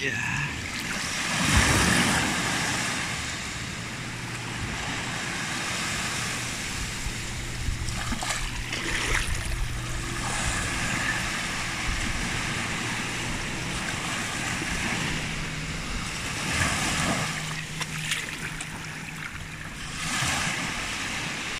Yeah.